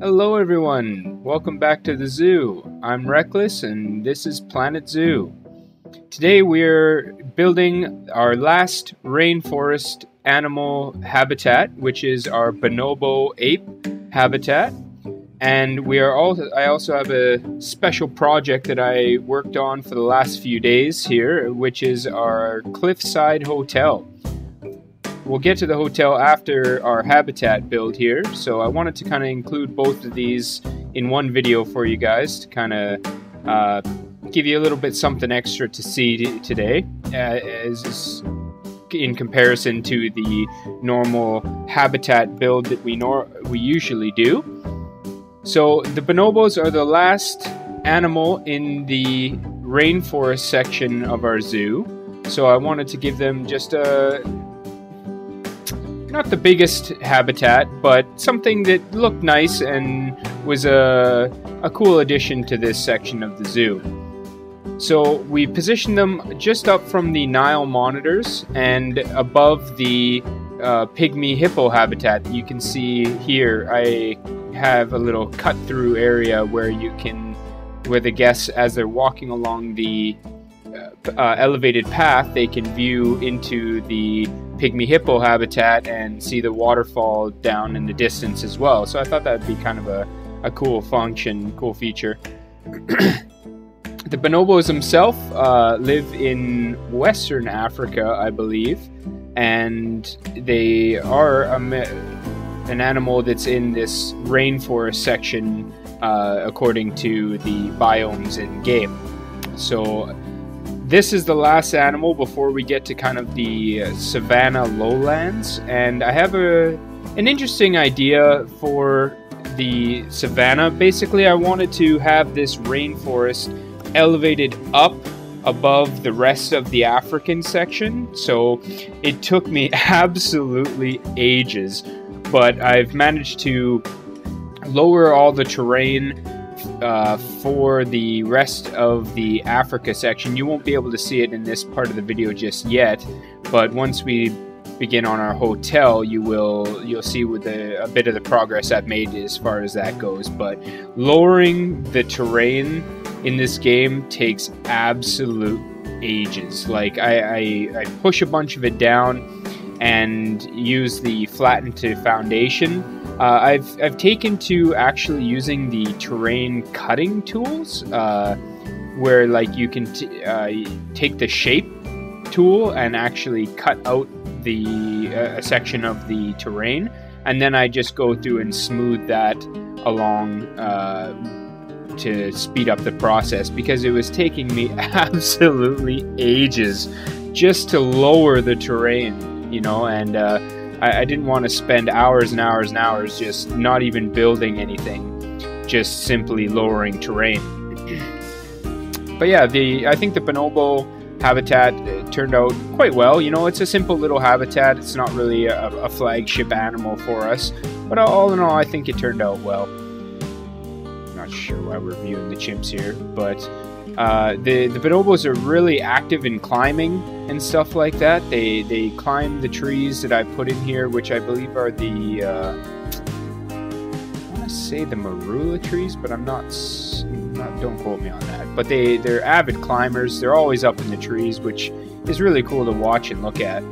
Hello, everyone. Welcome back to the zoo. I'm Reckless, and this is Planet Zoo. Today, we're building our last rainforest animal habitat, which is our bonobo ape habitat. And we are also, I also have a special project that I worked on for the last few days here, which is our cliffside hotel. We'll get to the hotel after our habitat build here, so I wanted to kind of include both of these in one video for you guys to kind of uh, give you a little bit something extra to see today, uh, as in comparison to the normal habitat build that we nor- we usually do. So the bonobos are the last animal in the rainforest section of our zoo. So I wanted to give them just a not the biggest habitat, but something that looked nice and was a, a cool addition to this section of the zoo. So we positioned them just up from the Nile monitors and above the uh, pygmy hippo habitat you can see here. I have a little cut through area where you can, where the guests, as they're walking along the uh, elevated path, they can view into the pygmy hippo habitat and see the waterfall down in the distance as well. So I thought that would be kind of a, a cool function, cool feature. the bonobos themselves uh, live in Western Africa, I believe, and they are a, an animal that's in this rainforest section uh, according to the biomes in game. So this is the last animal before we get to kind of the uh, savanna lowlands, and I have a an interesting idea for the savanna. Basically, I wanted to have this rainforest elevated up above the rest of the African section. So it took me absolutely ages, but I've managed to lower all the terrain uh, for the rest of the Africa section. You won't be able to see it in this part of the video just yet, but once we begin on our hotel, you will you'll see with the, a bit of the progress I've made as far as that goes. But lowering the terrain in this game takes absolute ages. Like I, I, I push a bunch of it down and use the flatten to foundation uh, I've I've taken to actually using the terrain cutting tools, uh, where like you can t- uh, take the shape tool and actually cut out the uh, a section of the terrain, and then I just go through and smooth that along uh, to speed up the process because it was taking me absolutely ages just to lower the terrain, you know, and uh, I, I didn't want to spend hours and hours and hours just not even building anything, just simply lowering terrain. but yeah, the I think the bonobo habitat uh, turned out quite well. You know, it's a simple little habitat. It's not really a, a, flagship animal for us, but all in all, I think it turned out well. Not sure why we're viewing the chimps here, but uh, the the bonobos are really active in climbing and stuff like that. They they climb the trees that I put in here, which I believe are the uh, I want to say the marula trees, but I'm not, not don't quote me on that. But they they're avid climbers. They're always up in the trees, which is really cool to watch and look at.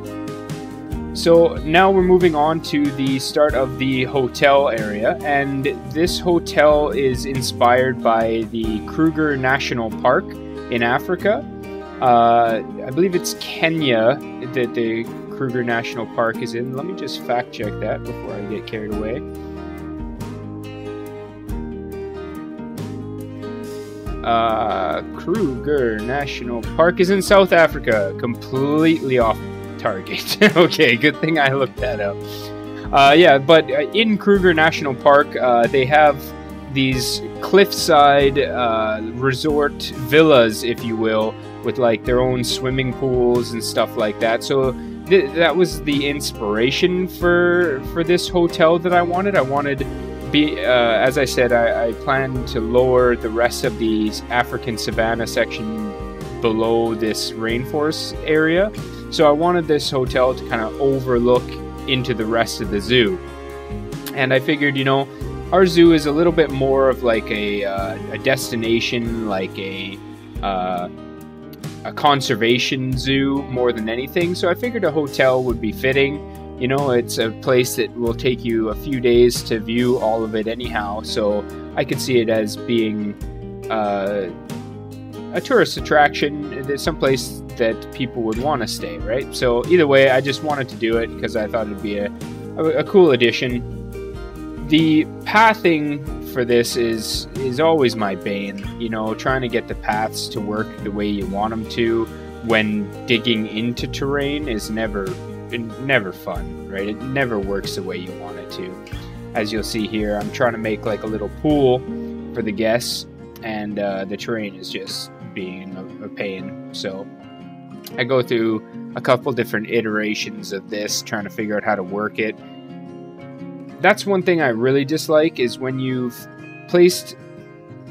So now we're moving on to the start of the hotel area, and this hotel is inspired by the Kruger National Park in Africa. Uh, I believe it's Kenya that the Kruger National Park is in. Let me just fact check that before I get carried away. Uh, Kruger National Park is in South Africa, completely off target. okay, good thing I looked that up. Uh, yeah, but uh, in Kruger National Park, uh, they have these cliffside uh, resort villas, if you will, with like their own swimming pools and stuff like that. So th- that was the inspiration for for this hotel that I wanted. I wanted be uh, as I said, I, I plan to lower the rest of the African savanna section below this rainforest area. So I wanted this hotel to kind of overlook into the rest of the zoo. And I figured, you know, our zoo is a little bit more of like a, uh, a destination, like a uh, a conservation zoo more than anything. So I figured a hotel would be fitting. You know, it's a place that will take you a few days to view all of it anyhow. So I could see it as being uh, a tourist attraction. There's some place that people would want to stay, right? So either way, I just wanted to do it because I thought it'd be a, a, a cool addition. The pathing for this is is always my bane. You know, trying to get the paths to work the way you want them to when digging into terrain is never never fun, right? It never works the way you want it to. As you'll see here, I'm trying to make like a little pool for the guests, and uh, the terrain is just being a, a pain. So I go through a couple different iterations of this, trying to figure out how to work it that's one thing I really dislike is when you've placed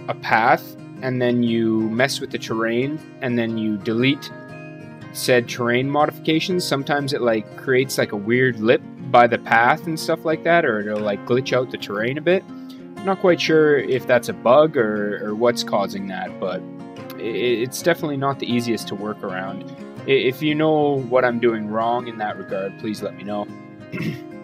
a path and then you mess with the terrain and then you delete said terrain modifications. Sometimes it like creates like a weird lip by the path and stuff like that, or it'll like glitch out the terrain a bit. I'm not quite sure if that's a bug or, or what's causing that, but it's definitely not the easiest to work around. If you know what I'm doing wrong in that regard, please let me know.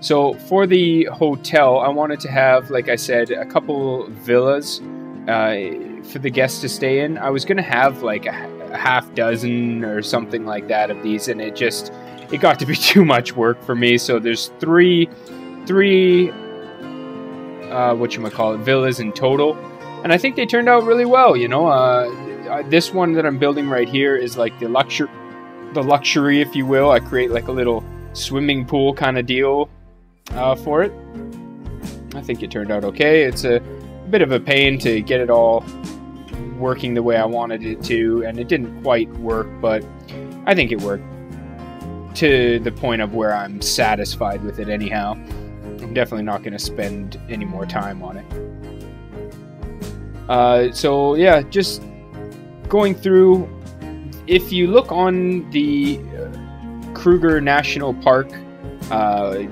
So for the hotel, I wanted to have, like I said, a couple villas uh, for the guests to stay in. I was gonna have like a, a, half dozen or something like that of these, and it just it got to be too much work for me. So there's three, three, uh, what you might call it, villas in total, and I think they turned out really well. You know, uh, this one that I'm building right here is like the luxury, the luxury, if you will. I create like a little swimming pool kind of deal uh, for it. I think it turned out okay. It's a, a bit of a pain to get it all working the way I wanted it to, and it didn't quite work, but I think it worked to the point of where I'm satisfied with it anyhow. I'm definitely not going to spend any more time on it. Uh, so yeah, just going through. If you look on the Kruger National Park uh,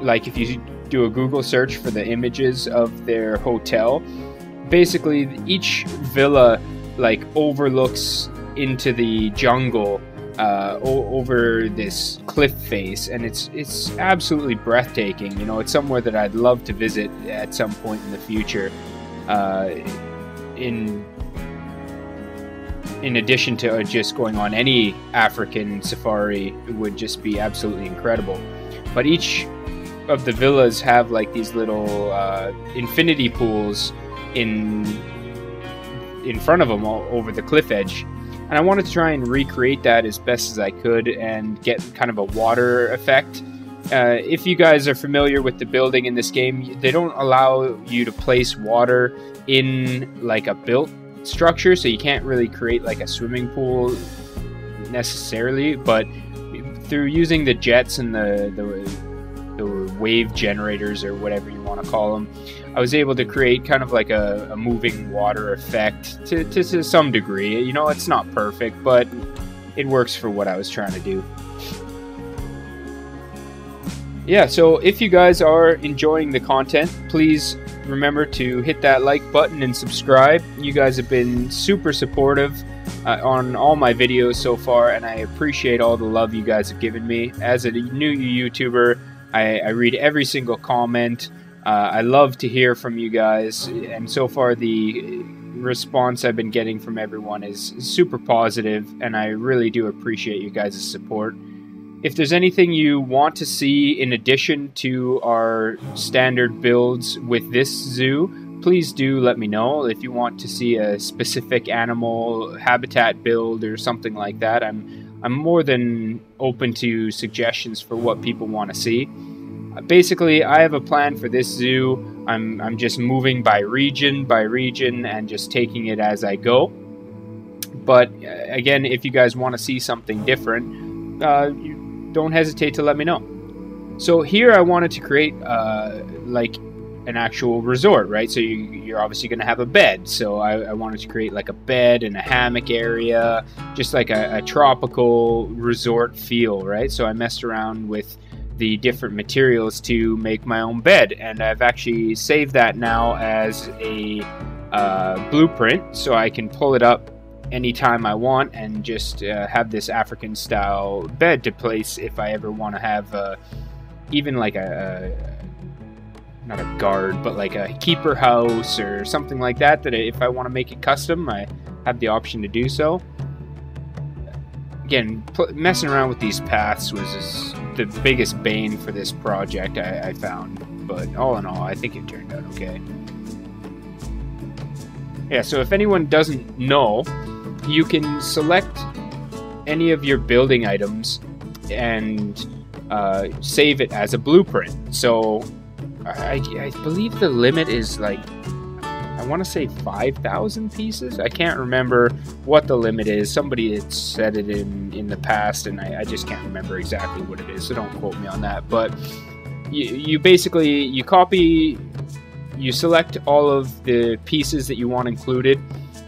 like if you do a Google search for the images of their hotel, basically each villa like overlooks into the jungle uh, o- over this cliff face, and it's it's absolutely breathtaking. You know, it's somewhere that I'd love to visit at some point in the future. Uh, in in addition to just going on any African safari, would just be absolutely incredible. But each of the villas have like these little uh, infinity pools in in front of them all over the cliff edge and i wanted to try and recreate that as best as i could and get kind of a water effect uh, if you guys are familiar with the building in this game they don't allow you to place water in like a built structure so you can't really create like a swimming pool necessarily but through using the jets and the, the the wave generators or whatever you want to call them, I was able to create kind of like a, a moving water effect to, to, to some degree. You know, it's not perfect, but it works for what I was trying to do. Yeah, so if you guys are enjoying the content, please remember to hit that like button and subscribe. You guys have been super supportive uh, on all my videos so far, and I appreciate all the love you guys have given me. As a new YouTuber, I, I read every single comment. Uh, I love to hear from you guys, and so far the response I've been getting from everyone is super positive, and I really do appreciate you guys' support. If there's anything you want to see in addition to our standard builds with this zoo, please do let me know. If you want to see a specific animal habitat build or something like that, I'm I'm more than open to suggestions for what people want to see. Basically, I have a plan for this zoo. I'm, I'm just moving by region by region and just taking it as I go. But uh, again, if you guys want to see something different, uh, don't hesitate to let me know. So here I wanted to create uh, like an actual resort, right? So you, are obviously going to have a bed. So I, I, wanted to create like a bed and a hammock area, just like a, a, tropical resort feel, right? So I messed around with the different materials to make my own bed. And I've actually saved that now as a uh, blueprint so I can pull it up anytime I want and just uh, have this African style bed to place if I ever want to have uh, even like a, a, not a guard but like a keeper house or something like that that if I want to make it custom I have the option to do so. Again messing around with these paths was the biggest bane for this project I, I found but all in all I think it turned out okay. Yeah so if anyone doesn't know you can select any of your building items and uh, save it as a blueprint. So I, I believe the limit is like I want to say 5,000 pieces. I can't remember what the limit is. Somebody had said it in, in the past, and I, I just can't remember exactly what it is, so don't quote me on that. But you, you basically, you copy, you select all of the pieces that you want included,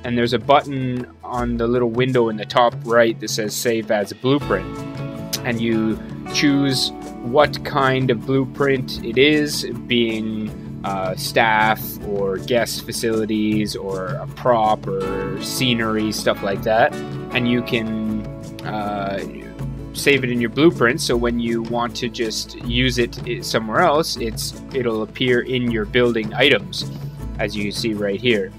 and there's a button on the little window in the top right that says save as a blueprint. And you choose what kind of blueprint it is being uh, staff or guest facilities or a prop or scenery stuff like that. And you can uh, save it in your blueprint. So when you want to just use it somewhere else it's it'll appear in your building items as you see right here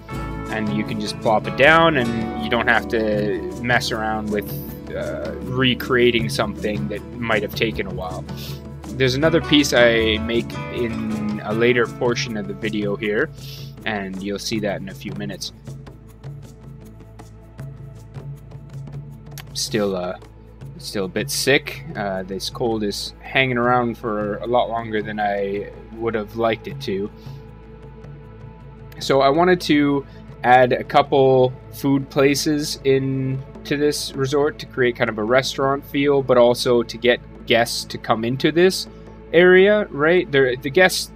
and you can just plop it down and you don't have to mess around with uh, recreating something that might have taken a while. There's another piece I make in a later portion of the video here, and you'll see that in a few minutes. Still, uh, still a bit sick. Uh, this cold is hanging around for a lot longer than I would have liked it to. So I wanted to add a couple food places in to this resort to create kind of a restaurant feel, but also to get guests to come into this area, right? The guests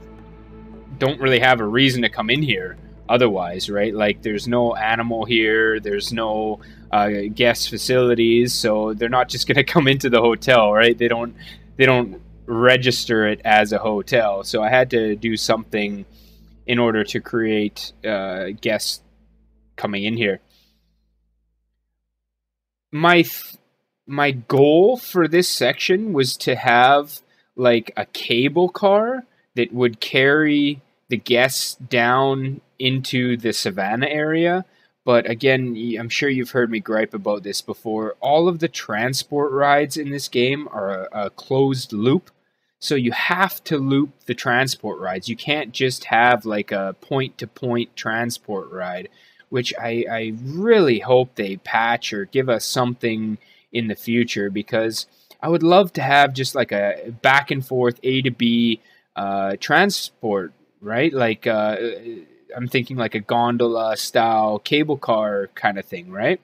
don't really have a reason to come in here otherwise, right? Like there's no animal here, there's no uh, guest facilities, so they're not just going to come into the hotel, right? They don't they don't register it as a hotel. So I had to do something in order to create uh, coming in here. My th- my goal for this section was to have like a cable car that would carry the guests down into the savannah area. But again, I'm sure you've heard me gripe about this before. All of the transport rides in this game are a, a closed loop. So you have to loop the transport rides. You can't just have like a point to point transport ride which I, I really hope they patch or give us something in the future because I would love to have just like a back and forth A to B uh, transport, right? Like uh, I'm thinking like a gondola style cable car kind of thing, right?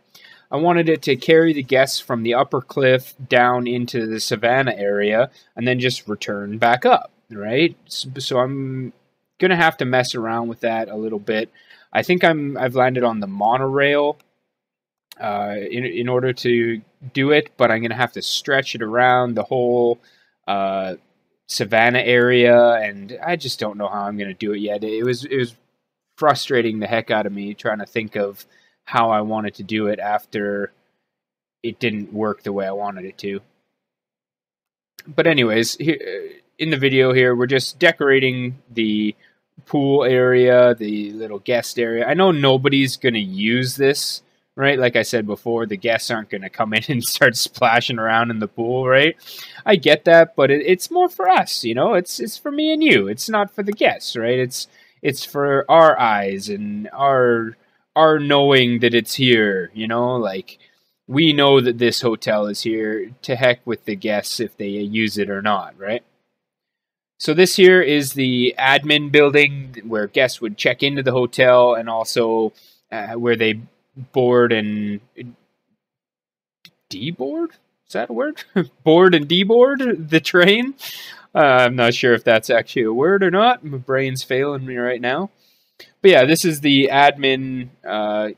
I wanted it to carry the guests from the upper cliff down into the savannah area and then just return back up, right? So I'm gonna have to mess around with that a little bit. I think I'm I've landed on the monorail uh, in in order to do it, but I'm gonna have to stretch it around the whole uh, savannah area, and I just don't know how I'm gonna do it yet. It was it was frustrating the heck out of me trying to think of how I wanted to do it after it didn't work the way I wanted it to. But anyways, here, in the video here, we're just decorating the pool area, the little guest area. I know nobody's going to use this, right? Like I said before, the guests aren't going to come in and start splashing around in the pool, right? I get that, but it, it's more for us, you know. It's it's for me and you. It's not for the guests, right? It's it's for our eyes and our our knowing that it's here, you know, like we know that this hotel is here. To heck with the guests if they use it or not, right? So this here is the admin building where guests would check into the hotel and also uh, where they board and deboard. Is that a word? board and deboard the train. Uh, I'm not sure if that's actually a word or not. My brain's failing me right now. But yeah, this is the admin uh,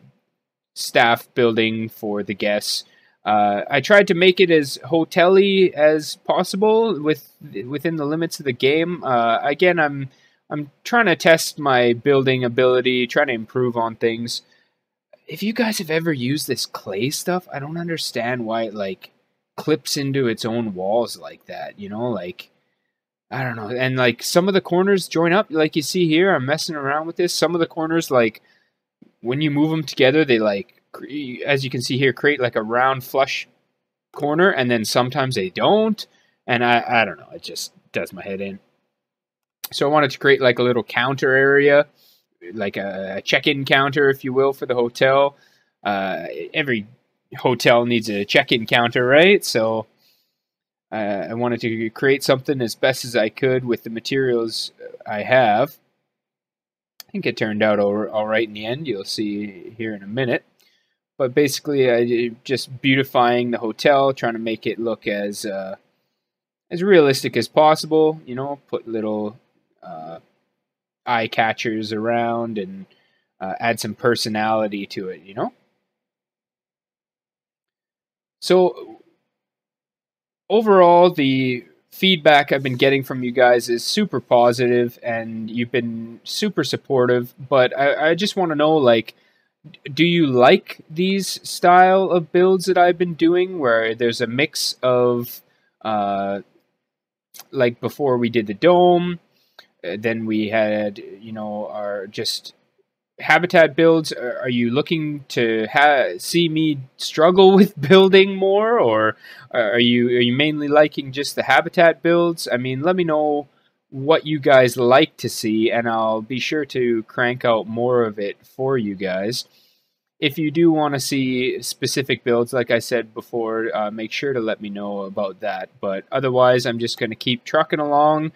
staff building for the guests. Uh, I tried to make it as hotel-y as possible with within the limits of the game. Uh, again, I'm I'm trying to test my building ability, trying to improve on things. If you guys have ever used this clay stuff, I don't understand why it like clips into its own walls like that. You know, like I don't know. And like some of the corners join up, like you see here. I'm messing around with this. Some of the corners, like when you move them together, they like as you can see here, create like a round flush corner, and then sometimes they don't. And I, I don't know, it just does my head in. So I wanted to create like a little counter area, like a check-in counter, if you will, for the hotel. Uh, every hotel needs a check-in counter, right? So uh, I wanted to create something as best as I could with the materials I have. I think it turned out all, all right in the end. You'll see here in a minute but basically uh, just beautifying the hotel, trying to make it look as uh, as realistic as possible. You know, put little uh, eye catchers around and uh, add some personality to it. You know, so overall the feedback I've been getting from you guys is super positive, and you've been super supportive. But I, I just want to know, like do you like these style of builds that I've been doing where there's a mix of uh, like before we did the dome uh, then we had you know our just habitat builds. Are you looking to see me struggle with building more or are you are you mainly liking just the habitat builds? I mean let me know what you guys like to see, and I'll be sure to crank out more of it for you guys. If you do want to see specific builds, like I said before, uh, make sure to let me know about that. But otherwise, I'm just going to keep trucking along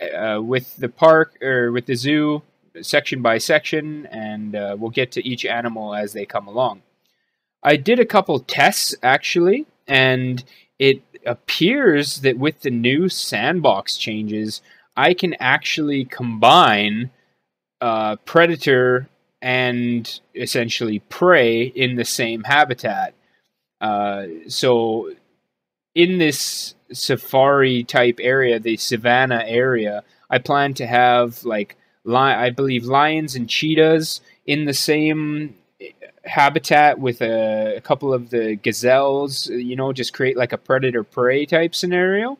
uh, with the park or with the zoo section by section, and uh, we'll get to each animal as they come along. I did a couple tests actually, and it appears that with the new sandbox changes, I can actually combine uh, predator and essentially prey in the same habitat. Uh, so, in this safari type area, the savannah area, I plan to have like li- I believe lions and cheetahs in the same habitat with a, a, couple of the gazelles. You know, just create like a predator prey type scenario.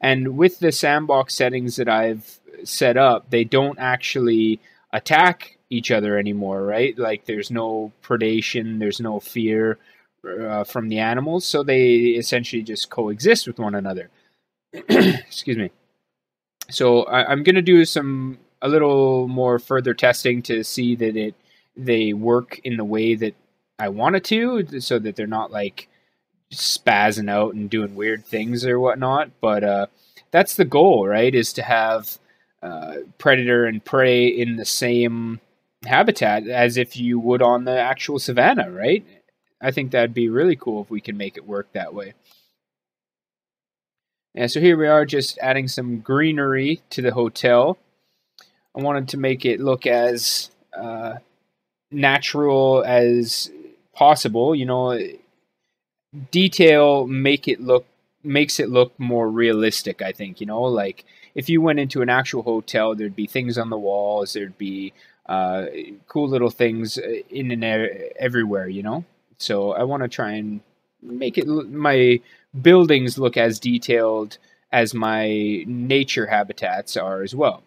And with the sandbox settings that I've set up, they don't actually attack each other anymore, right? Like there's no predation, there's no fear uh, from the animals, so they essentially just coexist with one another. Excuse me. So I, am gonna do some a little more further testing to see that it they work in the way that I want it to, so that they're not like spazzing out and doing weird things or whatnot. But uh, that's the goal, right? Is to have uh, predator and prey in the same habitat as if you would on the actual savannah, right? I think that'd be really cool if we can make it work that way. Yeah, so here we are just adding some greenery to the hotel. I wanted to make it look as uh, natural as possible. You know, detail make it look makes it look more realistic. I think you know, like if you went into an actual hotel, there'd be things on the walls, there'd be uh, cool little things uh, in and everywhere, you know. So I want to try and make it my buildings look as detailed as my nature habitats are as well.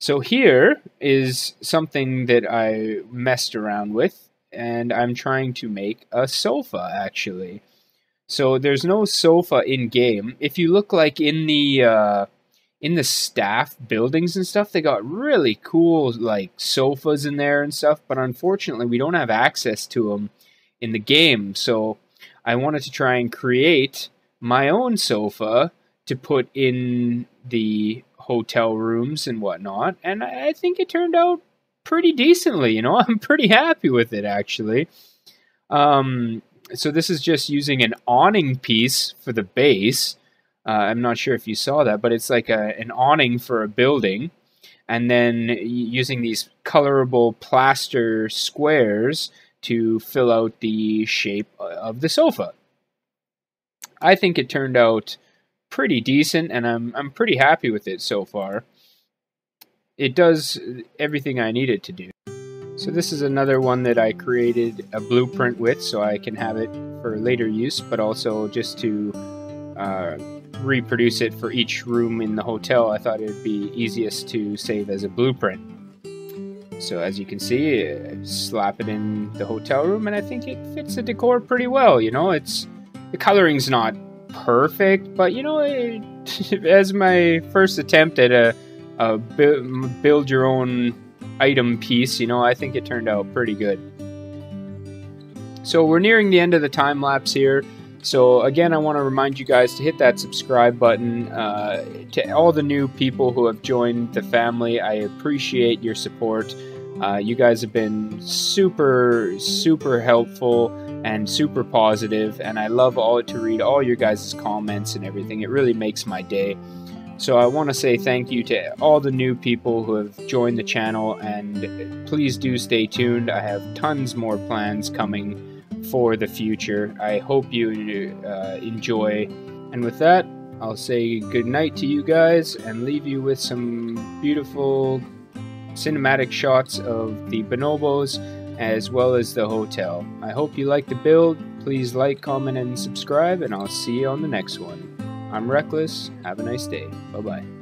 So here is something that I messed around with, and I'm trying to make a sofa actually. So there's no sofa in game. If you look like in the uh, in the staff buildings and stuff, they got really cool like sofas in there and stuff. But unfortunately, we don't have access to them in the game. So I wanted to try and create my own sofa to put in the hotel rooms and whatnot. And I think it turned out pretty decently. You know, I'm pretty happy with it actually. Um, so this is just using an awning piece for the base uh, I'm not sure if you saw that, but it's like a, an awning for a building, and then using these colorable plaster squares to fill out the shape of the sofa. I think it turned out pretty decent, and I'm I'm pretty happy with it so far. It does everything I need it to do. So this is another one that I created a blueprint with, so I can have it for later use, but also just to uh, reproduce it for each room in the hotel. I thought it would be easiest to save as a blueprint. So as you can see, slap it in the hotel room, and I think it fits the decor pretty well. You know, it's the coloring's not perfect, but you know, it, as my first attempt at a, a build your own item piece, you know, I think it turned out pretty good. So we're nearing the end of the time lapse here. So again, I want to remind you guys to hit that subscribe button. Uh, to all the new people who have joined the family, I appreciate your support. Uh, you guys have been super, super helpful and super positive, and I love all to read all your guys' comments and everything. It really makes my day. So I want to say thank you to all the new people who have joined the channel, and please do stay tuned. I have tons more plans coming for the future. I hope you uh, enjoy. And with that, I'll say good night to you guys and leave you with some beautiful cinematic shots of the bonobos as well as the hotel. I hope you like the build. Please like, comment, and subscribe, and I'll see you on the next one. I'm Reckless. Have a nice day. Bye bye.